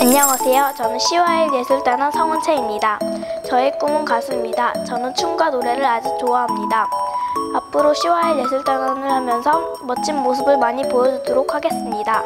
안녕하세요. 저는 시와일 예술단원 성은채입니다. 저의 꿈은 가수입니다. 저는 춤과 노래를 아주 좋아합니다. 앞으로 시와일 예술단원을 하면서 멋진 모습을 많이 보여주도록 하겠습니다.